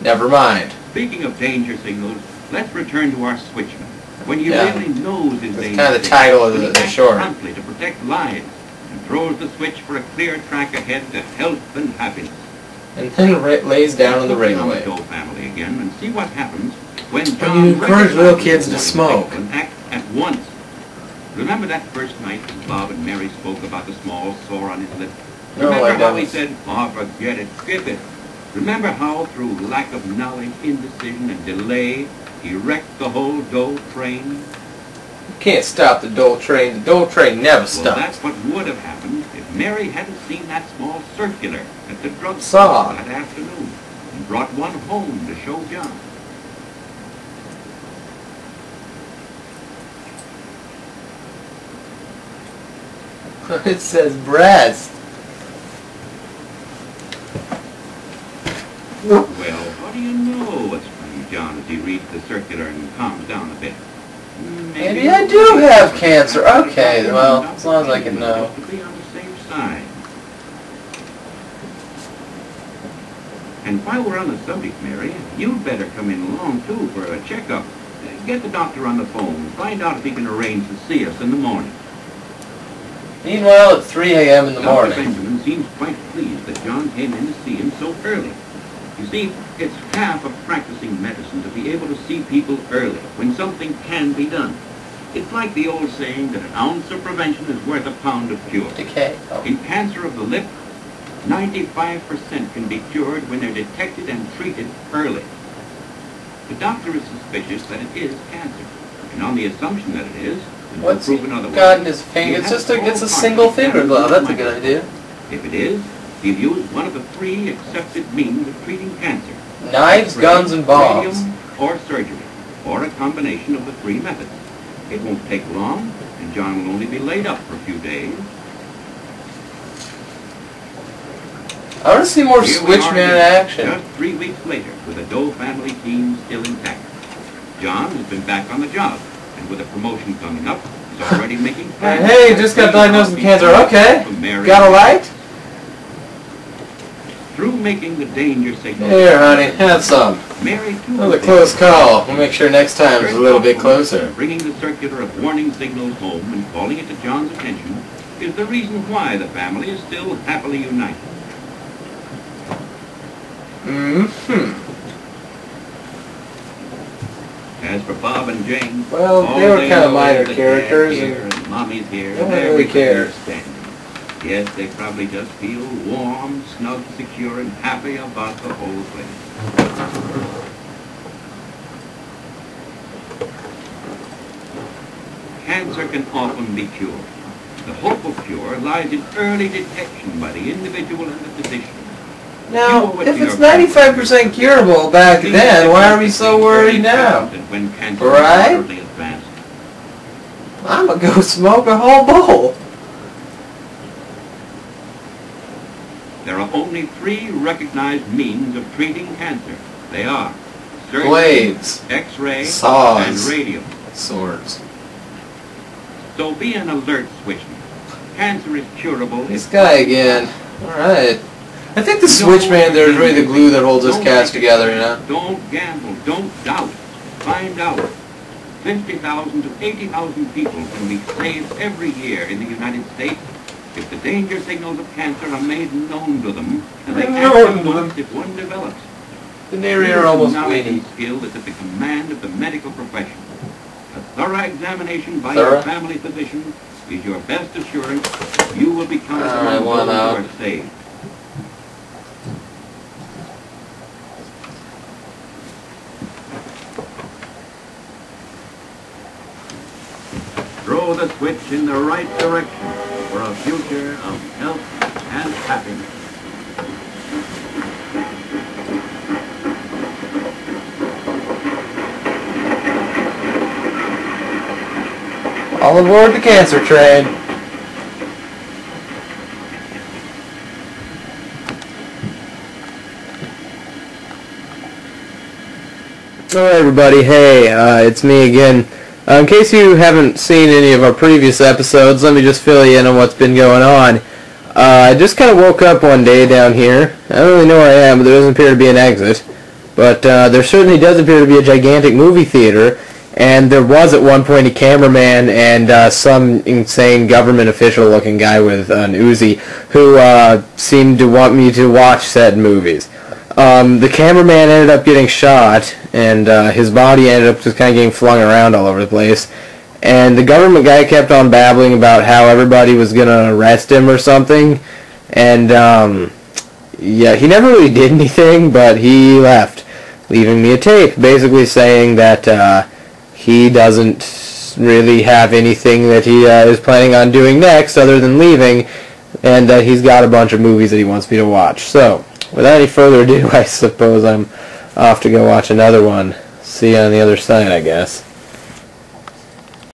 Never mind. Speaking of danger signals, let's return to our switchman. When he Yeah. really knows his That's danger kinda the title of the- the short. promptly to protect lives and throws the switch for a clear track ahead to health and happiness. And then lays down on the railway. Family again and see what happens when you John encourage little kids to smoke. And act at once. Remember that first night when Bob and Mary spoke about the small sore on his lip? Remember how he said, oh, forget it, skip it. Remember how through lack of knowledge, indecision, and delay, he wrecked the whole Doe train? You can't stop the Dole train. The Dole train never Well, stops. that's what would have happened if Mary hadn't seen that small circular at the drugstore Saw. that afternoon and brought one home to show John. it says breast. Well, how do you know from John as he reads the circular and calms down a bit? Maybe I do have cancer. Okay, well, as long as I can know. To be on the safe side. And while we're on the subject, Mary, you'd better come in along too for a checkup. Get the doctor on the phone. Find out if he can arrange to see us in the morning. Meanwhile, at 3 a.m. in the Dr. morning. Benjamin seems quite pleased that John came in to see him so early. You see, it's half of practicing medicine to be able to see people early, when something can be done. It's like the old saying that an ounce of prevention is worth a pound of cure. Decay. Oh. In cancer of the lip, 95% can be cured when they're detected and treated early. The doctor is suspicious that it is cancer, and on the assumption that it is, and What's proven otherwise, got in his finger? It's just a, it's a single finger glove. That's a good idea. if it is, he'll use one of the three accepted means of treating cancer. Knives, X-ray, guns, and bombs. or surgery, or a combination of the three methods. It won't take long, and John will only be laid up for a few days. I want to see more Here Switchman action. Just three weeks later, with the Doe family team still intact. John has been back on the job, and with a promotion coming up, he's already making plans. hey, just got diagnosed with cancer. Okay. Got a light? Making the danger signal. Here, honey, have some. Mary too. Close call. We'll make sure next time it's a little bit closer. Bringing the circular of warning signals home and calling it to John's attention is the reason why the family is still happily united. Mm-hmm. As for Bob and Jane, Well, they were kind of minor characters. Here and- and Mommy's here. They don't really care. Yes, they probably just feel warm, snug, secure, and happy about the whole thing. Cancer can often be cured. The hope of cure lies in early detection by the individual and the physician. Now, if it's 95% curable back then, why are we so worried now? Right? is moderately advanced. I'm gonna go smoke a whole bowl. There are only three recognized means of treating cancer. They are surgery, Blades, X-ray, Saws. and radium. swords. So be an alert switchman. Cancer is curable. This guy again. Alright. I think the switchman there is really the glue that holds this cast together, you know? Don't gamble. Don't doubt. Find out. 50,000 to 80,000 people can be saved every year in the United States if the danger signals of cancer are made known to them and they act Known at to once if one develops. The narrator almost knowledge weenie. and skill is at the command of the medical profession. A thorough examination by Thorough? your family physician is your best assurance you will be counted All ah, right, among one those out. who are saved. Throw the switch in the right direction for a future of health and happiness. All aboard the cancer train. Alright everybody, hey, uh, it's me again. Uh, in case you haven't seen any of our previous episodes, let me just fill you in on what's been going on. Uh, I just kind of woke up one day down here. I don't really know where I am, but there doesn't appear to be an exit. But uh, there certainly does appear to be a gigantic movie theater, and there was at one point a cameraman and uh, some insane government official-looking guy with an Uzi who uh, seemed to want me to watch said movies. Um, the cameraman ended up getting shot, and uh, his body ended up just kind of getting flung around all over the place. And the government guy kept on babbling about how everybody was going to arrest him or something. And, um, yeah, he never really did anything, but he left, leaving me a tape basically saying that uh, he doesn't really have anything that he uh, is planning on doing next other than leaving, and that he's got a bunch of movies that he wants me to watch. So, without any further ado, I suppose I'm off to go watch another one. See you on the other side, I guess.